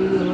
Mm-hmm.